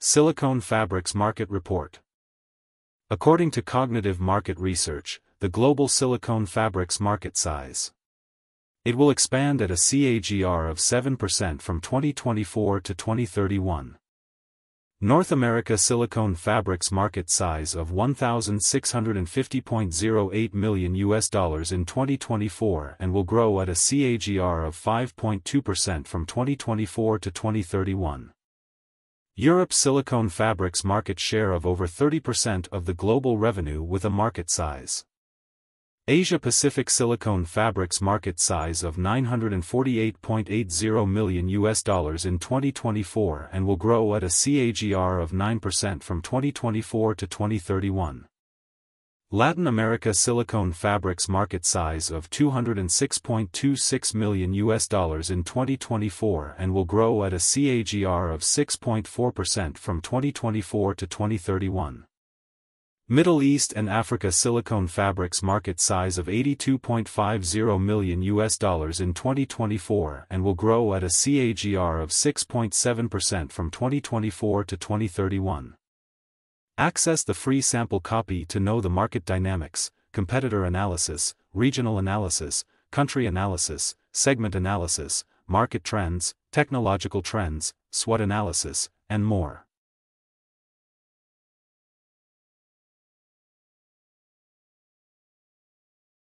Silicone Fabrics Market Report. According to Cognitive Market Research, the global silicone fabrics market size. It will expand at a CAGR of 7% from 2024 to 2031. North America silicone fabrics market size of 1650.08 million US dollars in 2024 and will grow at a CAGR of 5.2% from 2024 to 2031. Europe silicone fabrics market share of over 30% of the global revenue with a market size. Asia-Pacific silicone fabrics market size of 948.80 million US dollars in 2024 and will grow at a CAGR of 9% from 2024 to 2031. Latin America silicone fabrics market size of 206.26 million US dollars in 2024 and will grow at a CAGR of 6.4% from 2024 to 2031. Middle East and Africa silicone fabrics market size of 82.50 million US dollars in 2024 and will grow at a CAGR of 6.7% from 2024 to 2031. Access the free sample copy to know the market dynamics, competitor analysis, regional analysis, country analysis, segment analysis, market trends, technological trends, SWOT analysis, and more.